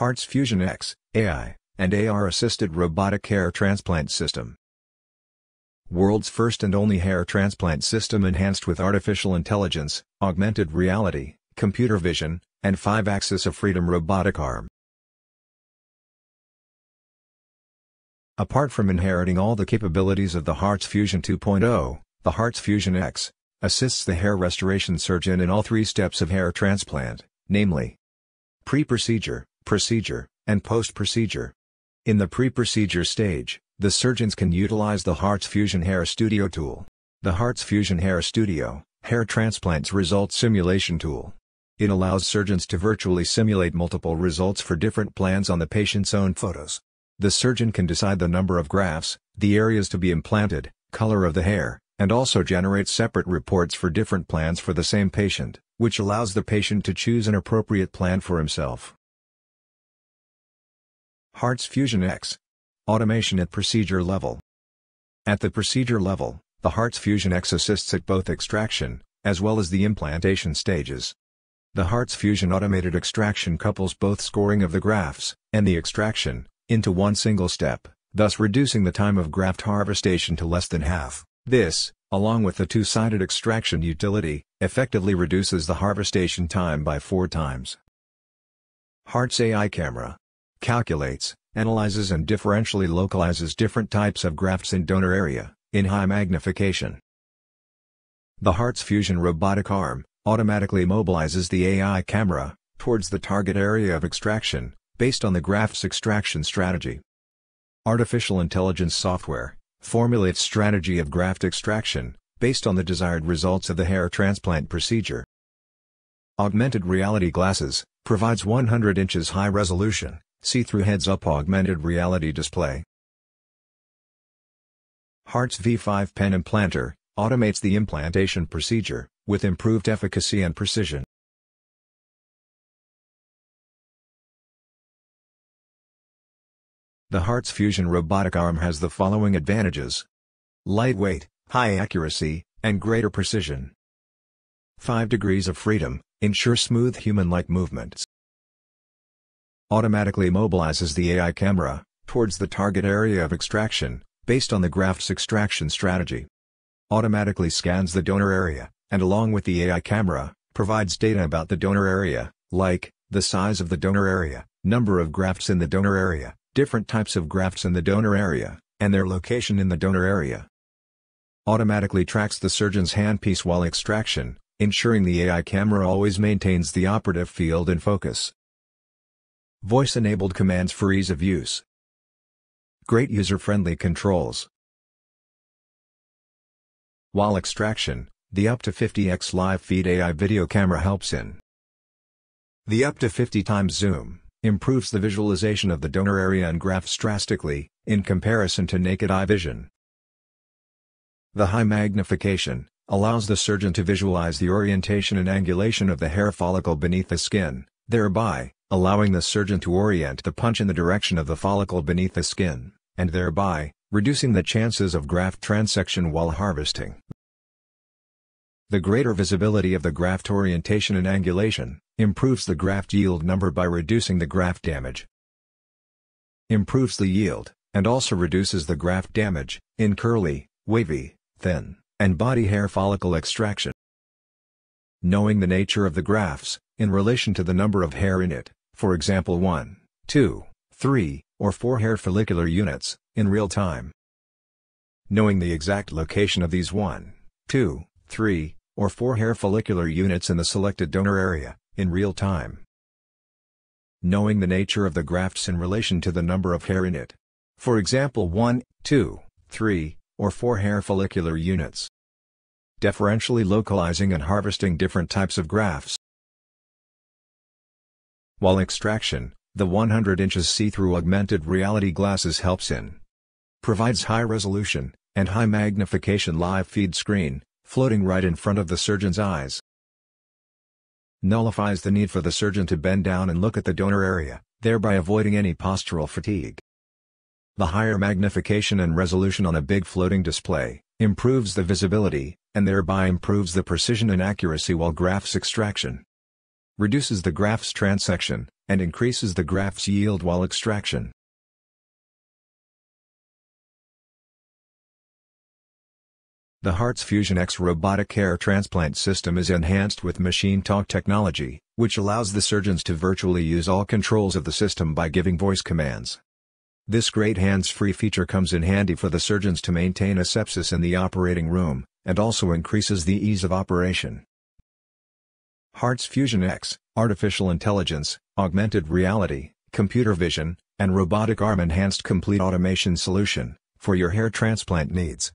HARRTS FUEsion X, AI, and AR-assisted robotic hair transplant system. World's first and only hair transplant system enhanced with artificial intelligence, augmented reality, computer vision, and 5-axis of freedom robotic arm. Apart from inheriting all the capabilities of the HARRTS FUEsion 2.0, the HARRTS FUEsion X assists the hair restoration surgeon in all three steps of hair transplant, namely pre-procedure, procedure, and post-procedure. In the pre-procedure stage, the surgeons can utilize the HARRTS FUEsion Hair Studio tool. The HARRTS FUEsion Hair Studio, hair transplants result simulation tool. It allows surgeons to virtually simulate multiple results for different plans on the patient's own photos. The surgeon can decide the number of grafts, the areas to be implanted, color of the hair, and also generate separate reports for different plans for the same patient, which allows the patient to choose an appropriate plan for himself. HARRTS FUEsion X. Automation at procedure level. At the procedure level, the HARRTS FUEsion X assists at both extraction, as well as the implantation stages. The HARRTS FUEsion automated extraction couples both scoring of the grafts, and the extraction, into one single step, thus reducing the time of graft harvestation to less than half. This, along with the two-sided extraction utility, effectively reduces the harvestation time by four times. HARRTS AI camera calculates, analyzes and differentially localizes different types of grafts in donor area, in high magnification. The HARRTS FUEsion robotic arm, automatically mobilizes the AI camera, towards the target area of extraction, based on the graft's extraction strategy. Artificial intelligence software, formulates strategy of graft extraction, based on the desired results of the hair transplant procedure. Augmented reality glasses, provides 100 inches high resolution, See-through heads-up augmented reality display. HARRTS V5 pen implanter, automates the implantation procedure, with improved efficacy and precision. The HARRTS FUEsion robotic arm has the following advantages. Lightweight, high accuracy, and greater precision. 5 degrees of freedom, ensure smooth human-like movements automatically mobilizes the AI camera, towards the target area of extraction, based on the graft's extraction strategy. Automatically scans the donor area, and along with the AI camera, provides data about the donor area, like, the size of the donor area, number of grafts in the donor area, different types of grafts in the donor area, and their location in the donor area. Automatically tracks the surgeon's handpiece while extraction, ensuring the AI camera always maintains the operative field in focus. Voice-enabled commands for ease of use. Great user-friendly controls. While extraction, the up to 50x live feed AI video camera helps in the up to 50 times zoom, improves the visualization of the donor area and grafts drastically, in comparison to naked eye vision. The high magnification, allows the surgeon to visualize the orientation and angulation of the hair follicle beneath the skin, thereby, allowing the surgeon to orient the punch in the direction of the follicle beneath the skin, and thereby, reducing the chances of graft transection while harvesting. The greater visibility of the graft orientation and angulation, improves the graft yield number by reducing the graft damage. Improves the yield, and also reduces the graft damage, in curly, wavy, thin, and body hair follicle extraction. Knowing the nature of the grafts, in relation to the number of hair in it, for example 1, 2, 3, or 4 hair follicular units, in real time. Knowing the exact location of these 1, 2, 3, or 4 hair follicular units in the selected donor area, in real time. Knowing the nature of the grafts in relation to the number of hair in it. For example 1, 2, 3, or 4 hair follicular units. Differentially localizing and harvesting different types of grafts. While extraction, the 100 inches see-through augmented reality glasses helps in provides high resolution and high magnification live feed screen, floating right in front of the surgeon's eyes. Nullifies the need for the surgeon to bend down and look at the donor area, thereby avoiding any postural fatigue. The higher magnification and resolution on a big floating display, improves the visibility, and thereby improves the precision and accuracy while grafts extraction. Reduces the graft's transection, and increases the graft's yield while extraction. The HARRTS FUEsion X robotic hair transplant system is enhanced with Machine Talk technology, which allows the surgeons to virtually use all controls of the system by giving voice commands. This great hands-free feature comes in handy for the surgeons to maintain asepsis in the operating room, and also increases the ease of operation. HARRTS FUEsion X, artificial intelligence, augmented reality, computer vision, and robotic arm enhanced complete automation solution, for your hair transplant needs.